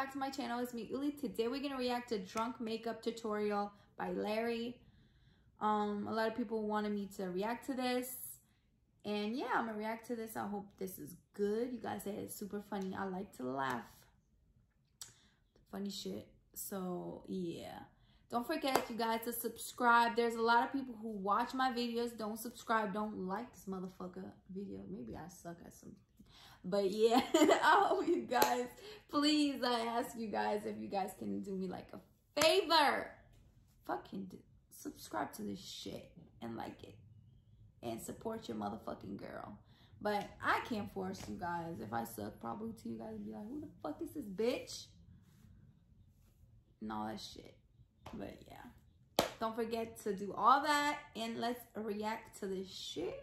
back to my channel. It's me, Ylli. Today we're going to react to Drunk Makeup Tutorial by Larray. Um, a lot of people wanted me to react to this. And yeah, I'm going to react to this. I hope this is good. You guys say it's super funny. I like to laugh. Funny shit. So yeah. Don't forget, you guys, to subscribe. There's a lot of people who watch my videos, don't subscribe, don't like this motherfucker video. Maybe I suck at something. But yeah, I hope oh, you guys, please, I ask you guys if you guys can do me like a favor. Fucking do, subscribe to this shit and like it. And support your motherfucking girl. But I can't force you guys. If I suck, probably to you guys be like, who the fuck is this bitch? And all that shit. But yeah. Don't forget to do all that. And let's react to this shit.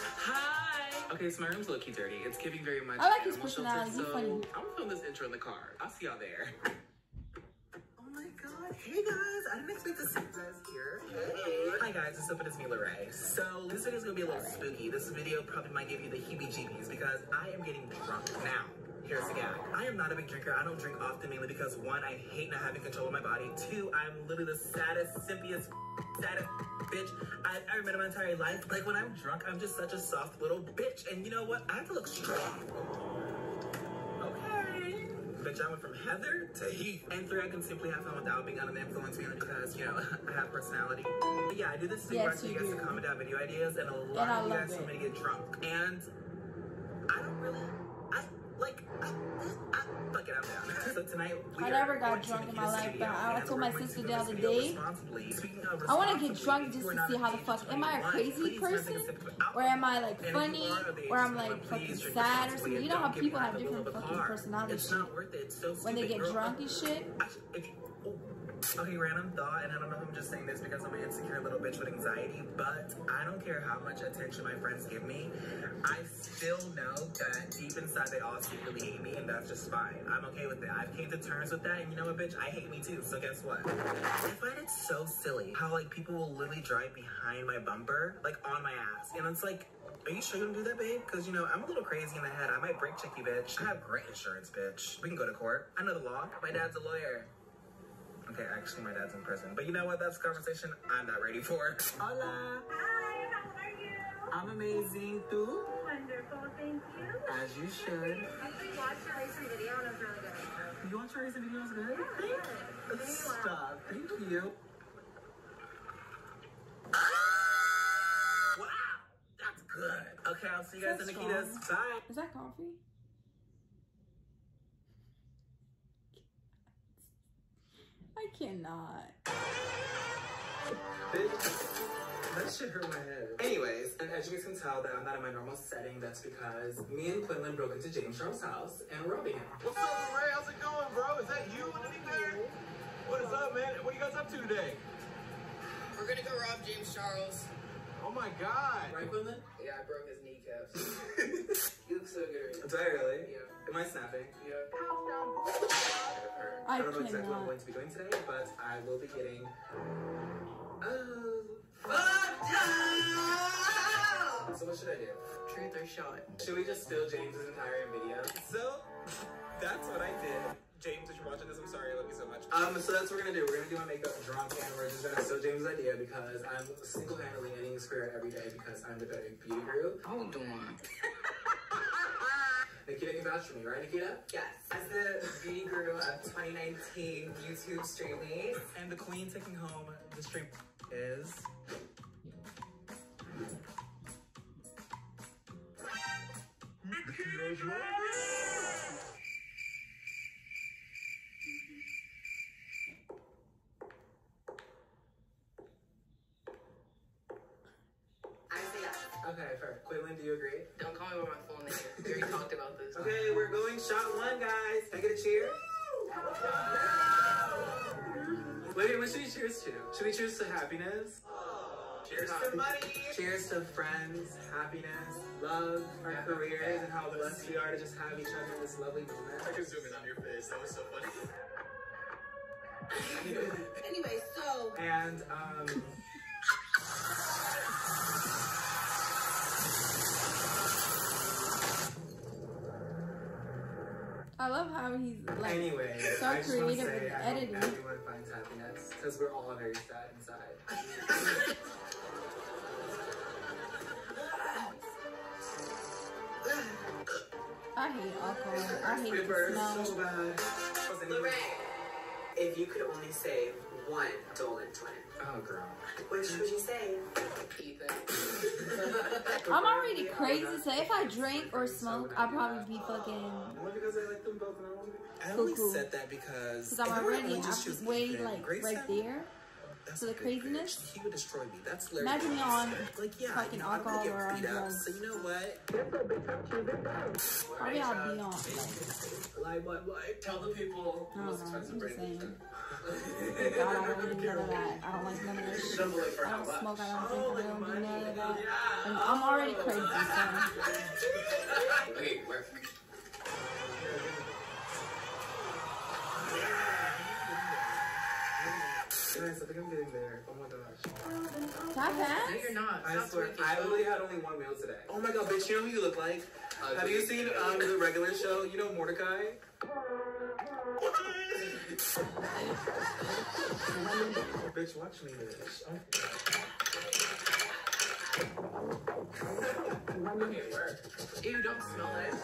Hi. Okay, so my room's low key dirty. It's giving very much. I like his personality. Shelter, so funny. I'm gonna film this intro in the car. I'll see y'all there. Oh my god. Hey guys, I didn't expect to see you guys here. Hey. Hi guys, what's up? It is me, Larray. So this video is gonna be a little spooky. This video probably might give you the heebie-jeebies because I am getting drunk now. Here's the gag. I am not a big drinker. I don't drink often mainly because one, I hate not having control of my body. Two, I'm literally the saddest, simpiest, saddest bitch I've ever met in my entire life. Like when I'm drunk, I'm just such a soft little bitch. And you know what? I have to look strong. Okay. Bitch, I went from Heather to Heath. And three, I can simply have fun without being under the influence mainly because, you know, I have personality. But yeah, I do this thing Yes, where I you you guys to do. comment down video ideas and a lot And of you guys it. me to get drunk. And I don't really, so tonight, I never got drunk in my life, but I told my sister the other day, responsibly. Speaking of I want to get drunk just to see how the fuck, am I a crazy please do not take a person? Or am I like funny? you are of the age Or I'm like fucking sad or something? You know how people have different fucking personalities It's not worth it. It's so when they get drunk and shit. Actually, if you, oh, okay, random thought, and I don't know if I'm just saying this because I'm an insecure little bitch with anxiety, but I don't care how much attention my friends give me. I still know that deep inside they all secretly hate me, and that's just fine. I'm okay with it. I've came to terms with that, and you know what, bitch? I hate me too. So guess what? I find it so silly how like people will literally drive behind my bumper, like on my ass, and it's like. Are you sure you don't do that, babe? Because, you know, I'm a little crazy in the head. I might break check you, bitch. I have great insurance, bitch. We can go to court. I know the law. My dad's a lawyer. Okay, actually, my dad's in prison. But you know what? That's a conversation I'm not ready for. Hola. Hi, how are you? I'm amazing, too. Wonderful, thank you. As you should. I actually watched your recent video and it was really good. You want your recent videos good? Yeah, good. Stop. Thank you. wow. That's good. Okay, I'll see you guys That's in Nikita's. Bye. Is that coffee? I cannot. Bitch, that shit hurt my head. Anyways, and as you guys can tell that I'm not in my normal setting, that's because me and Quinlan broke into James Charles' house and we're robbing him. What's up, Ray? How's it going, bro? Is that you underneath there? What is up, man? What are you guys up to today? We're gonna go rob James Charles. Oh my god. Right, Quinlan? Yeah, I broke his kneecaps. you look so good right Do I really? Yeah. Am I snapping? Yeah. I don't know exactly what I'm going to be doing today, but I will be getting. Oh. Up! So what should I do? Truth or shot? Should we just steal James's entire video? So that's what I did. James, if you're watching this, I'm sorry. I love you so much. Um, so that's what we're gonna do. We're gonna do my makeup drunk, and we're just gonna steal James's idea because I'm single-handedly ending his career every day because I'm the better beauty guru. Hold on. Nikita can vouch for me, right, Nikita? Yes. As the beauty guru of 2019 YouTube streaming. And the queen taking home the stream is. I do you agree? Don't call me by my full name. We already talked about this. Okay, we're going shot one, guys. Can I get a cheer? Wait, wait, what should we cheers to? Should we cheers to happiness? Cheers to money. Cheers to friends, happiness, love, our careers, and how blessed we are to just have each other in this lovely moment. I can zoom in on your face. That was so funny. Anyway, so And, um, how he's like Anyway, so I just want to creative say with the I hope editing. everyone finds happiness because we're all very sad inside. I hate alcohol. I hate the smell. so bad. Larray, if you could only save one Dolan twin, Oh, girl. which would you save? Ethan. I'm already crazy, so if I drink or smoke, I'll probably be fucking. Only because I like them both and I want to. I only said that because Because I'm already, I'm just choose way like right there. That's to the craziness. bitch. He would destroy me. That's Larray. Imagine me on like yeah, fucking know, gonna alcohol or on drugs. So you know what? Probably I'll be on. Like, Like, what, like? Tell the people oh, I don't most know. expensive I'm just saying. God, I don't none of that. I don't like none of this shit. Double it for I don't smoke. I don't drink. I don't do none of that. I'm already crazy, so. Okay, where? Guys, I think I'm getting there. Oh my gosh. That No, fast? you're not. I Stop swear, tweaking. I literally had only one meal today. Oh my god, bitch! You know who you look like? Ugly. Have you seen um the regular show? You know Mordecai? Bitch, watch me, bitch. Oh. Okay, where? Ew, don't smell it.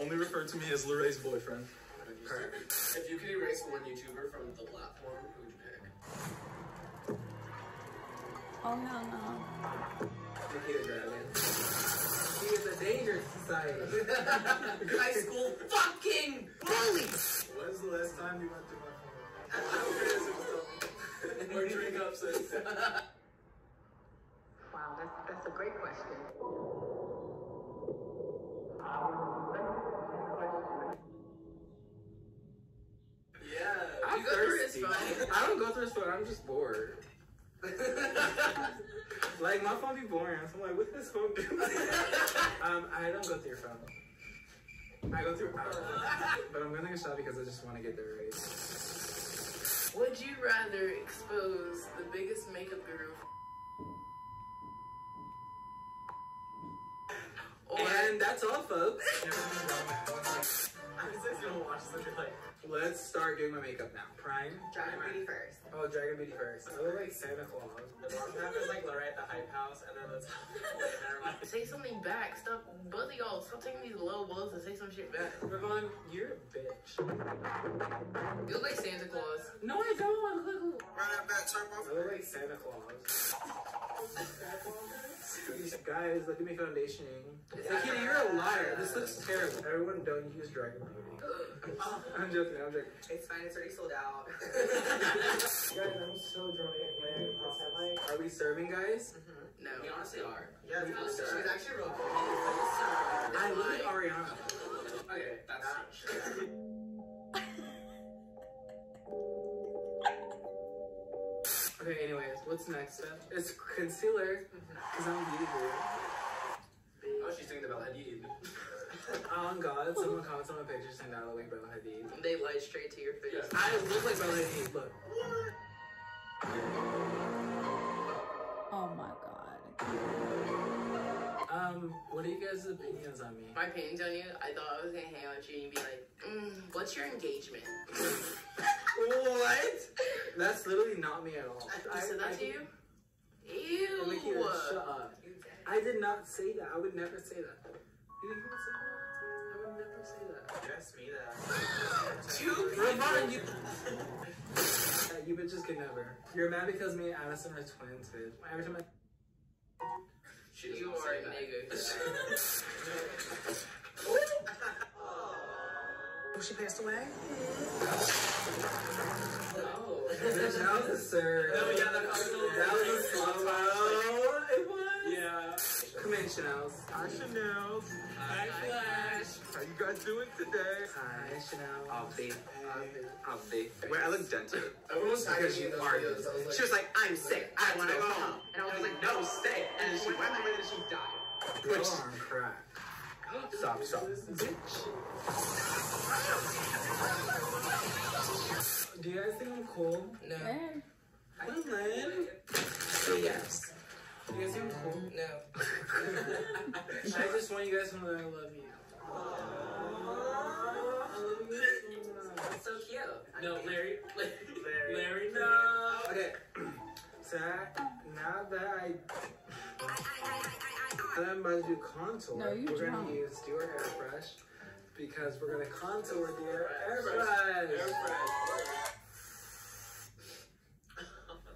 Only refer to me as Larray's boyfriend. If you could erase one YouTuber from the platform, who would you pick? Oh, no, no. Nikita Dragon. He is a danger to society. High school fucking bullies! When's the last time you went to my phone? Where do you pick up, sis? Wow, that's, that's a great question. Yeah. I'm you go through his thirsty. phone. I don't go through his phone. I'm just bored. Like my phone be boring. So I'm like, what's this phone do? um, I don't go through your phone. I go through ours. But I'm gonna take a shot because I just want to get there right. Would you rather expose the biggest makeup guru or And that's all, folks. Let's start doing my makeup now. Prime. Dragon Beauty first? Oh, Dragon Beauty first. I look like Santa Claus. the bottom half is like Larray at the hype house, and then the top. Wait. Say something back. Stop, both of y'all. Stop taking these low blows and say some shit back. Ravon, you're a bitch. You look like Santa Claus. No, I don't. I look like, Run that back, turn off. I look like Santa Claus. Guys, look at me foundationing. Nikita, you're a liar. This looks terrible. Everyone, don't use Dragon Beauty. I'm joking. I'm joking. It's fine. It's already sold out. Guys, I'm so drunk. Are we serving, guys? Mm-hmm. no, we honestly are. Yeah, She's actually real cool. I look like Ariana. Okay, that's Okay, anyways, what's next step? It's concealer, because I'm a beauty guru. Oh, she's doing the Bella Hadid. Oh god, someone comments on my picture saying that I look like Bella Hadid. They light straight to your face. I look like Bella Hadid, look. Oh my god. Um, what are you guys' opinions on me? My opinions on you, I thought I was gonna hang out with you and be like, mm, what's your engagement? What? That's literally not me at all. I said that to you? Oh, Nikita, Ew. shut up. I did not say that. I would never say that. You think I would say that? I would never say that. You me that. Two Ravon, you. Yeah, you bitches can never. You're mad because me and Addison are twins, bitch. Every time I. She you are a nigga. Oh, she passed away? no. Bitch, that was a surge. No, yeah, that was a- That was slow mo. It was. Yeah. Come in, Chanel. Hi, Chanel. Hi, Flash. How you guys doing today? Hi, Chanel. I'll be. Hey. I'll be. Wait, I look dented. Everyone's Because you are. She was like, I'm sick. I want to go home. And I was like, no, stay. And then she went away and she died. You're Which, on crack. stop, Bitch. Do you guys think I'm cool? No. Eh. I'm Lynn. Yes. Do you guys think I'm cool? No. I just want you guys to know that I love you. I love you. No, Larray. Larray. Larray, no. Okay. So now that I, now that I'm about to do contour, No, you're we're drunk. gonna use your airbrush because we're gonna contour with your airbrush.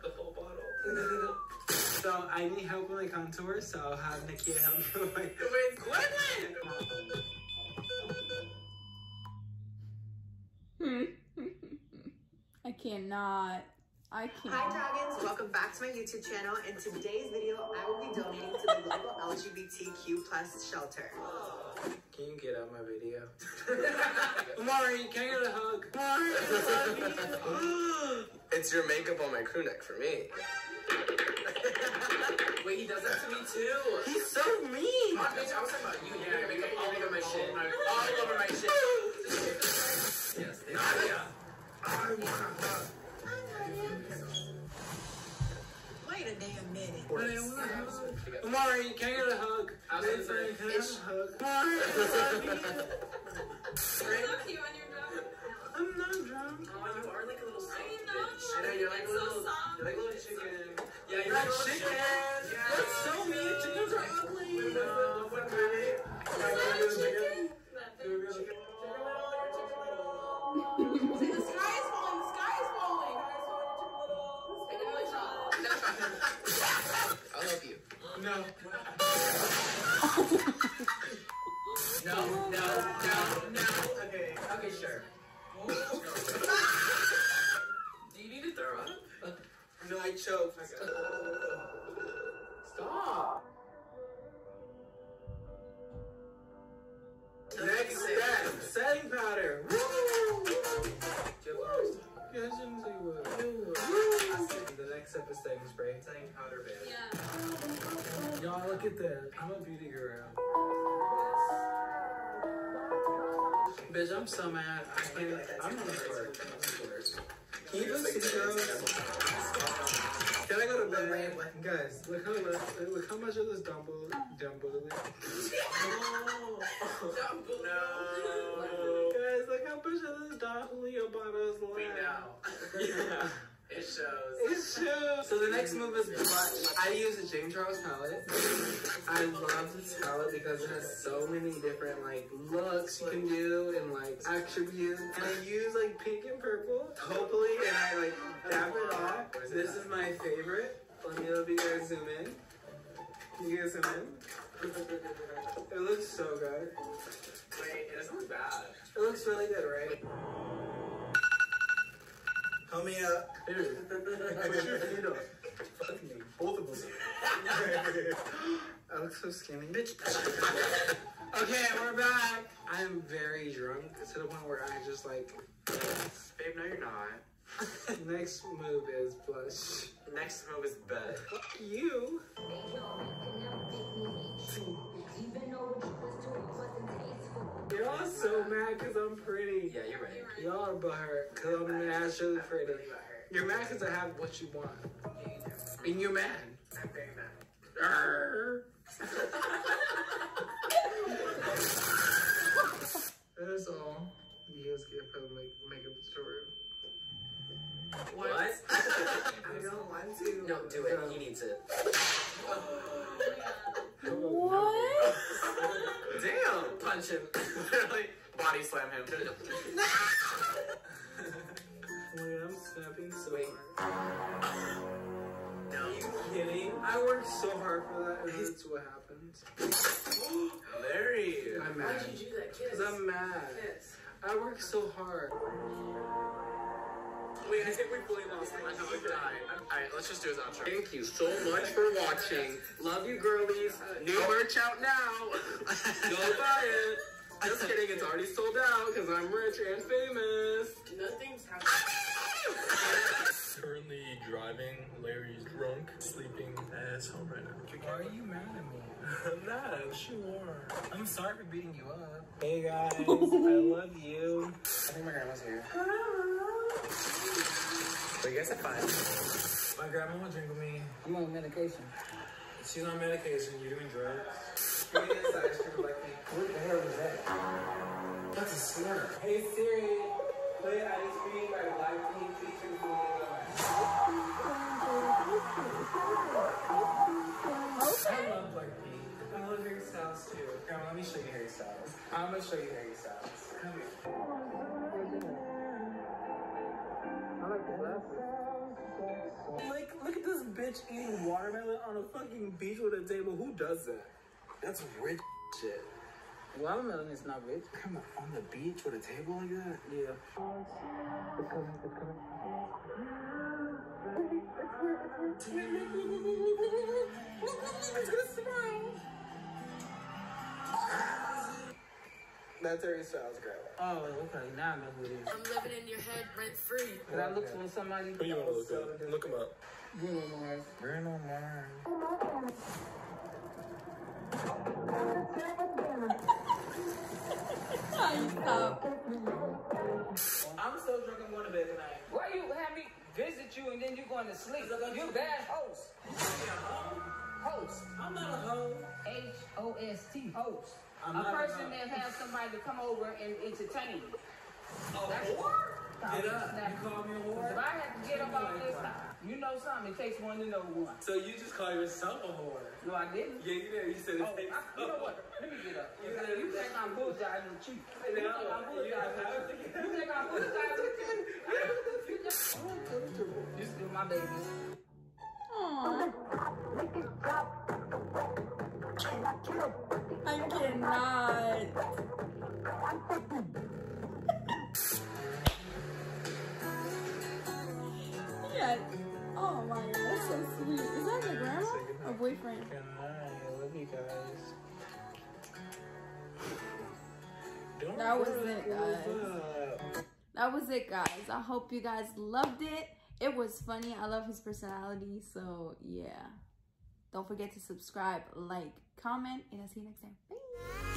the whole bottle. So I need help with my contour, so I'll have Nikia help me with my. Wait, quickly! Hmm. I cannot. I Hi can't. Doggins, welcome back to my YouTube channel. In today's video, I will be donating to the local LGBTQ plus shelter. Can you get out my video? Amari, can I get a hug? Amari, It's your makeup on my crew neck for me. Wait, he does that to me too. He's so mean. Oh, bitch, I was talking about you. You yeah, makeup all over my shit. All over my shit. yes, they Nadia. Wait Amari, can I get a hug? I was gonna say, Can I have a hug? Amari, Look you you're drunk. I'm not drunk. Oh, you are like The next step is setting spray. Setting powder bed. Yeah. Y'all, look at this. I'm a beauty guru. Bitch, I'm so mad. I can't. I'm gonna twerk. Can you do six girls? Can I go to bed? Guys, look how look, look how much of this dumbo dumbo. No. Guys, look how much of this bottle is left. We know. Yeah. It shows. It shows. So the next move is blush. I use a James Charles palette. I love this palette because it has so many different like looks you can do and like attributes. And I use like pink and purple, hopefully, and I like dab it off. This is my favorite. Let me let you guys zoom in. Can you guys zoom in? It looks so good. Dude, put your feet up. Fuck me. Both of us. I look so skinny. Bitch. okay, we're back. I'm very drunk to the point where I just like. Babe, no, you're not. Next move is blush. Next move is bed. Fuck you. You're all so mad because I'm pretty. Yeah, you're right. Y'all are butthurt because I'm naturally pretty. You're mad because I have what you want. And you're mad. I'm very mad. Arr. that is all you guys get for the make- makeup tutorial. What? I don't want to. no, do it. He needs it. What? Damn! Punch him. Literally body slam him. Wait, I'm snapping so Wait. hard. No. you kidding? I worked so hard for that, and that's what happened. Larray. I'm mad. Why'd you do that? Kiss. Because I'm mad. Kiss. I worked so hard. Wait, I think we fully lost him. I know we died. Alright, let's just do his outro. Thank you so much for watching. Love you, girlies. New merch out now. Go buy it. Just kidding, it's already sold out because I'm rich and famous. Nothing's happening. Currently driving. Larray's drunk, sleeping at his home right now. Why are you mad at me? I'm not. Sure. I'm sorry for beating you up. Hey guys, I love you. I think my grandma's here. But you guys are fine. My grandma won't drink with me. I'm on medication. She's on medication. You're doing drugs. Give me this ice cream like me. What the hell was that? That's a slur. Hey Siri. Play Ice Cream by Blackpink featuring Selena I love Blackpink. I love Harry Styles too. Grandma, let me show you Harry Styles. I'm gonna show you Harry Styles. Come here. I like the glasses. Like, look at this bitch eating watermelon on a fucking beach with a table. Who does that? That's rich shit. Watermelon is not rich. Come on, on the beach with a table like that? Yeah. It's coming, it's coming. It's gonna smile. That's Harry Styles, grandma. Oh, okay. Now I know who it is. I'm living in your head rent free. Cause I looked for somebody. Who you want to look up? Look him up. Bruno Mars. Bruno Mars. Stop. I'm so drunk I'm going to bed tonight. Why you have me visit you and then you going to sleep? You bad host. Host. I'm not a hoe. H O S T. Host. I'm a not a person hoe. that has somebody to come over and entertain you. A That's whore? Get up. snapping. You call me a If? I have to get up off this time, you know something. It takes one to know one. So you just call yourself a whore? No, I didn't. Yeah, you did. You said it Oh, takes I, you know what? Let me get up. You You, said- think I'm bullseying with you. You think I'm you- with you. You think I'm bullseying with you. You just, you still my baby. Aw. I cannot. yeah. Oh my god, that's so sweet. Is that your grandma or boyfriend? Good night. I love you guys. Don't That was it, guys. That was it, guys. I hope you guys loved it. It was funny. I love his personality. So, yeah. Don't forget to subscribe, like, comment, and I'll see you next time. Bye.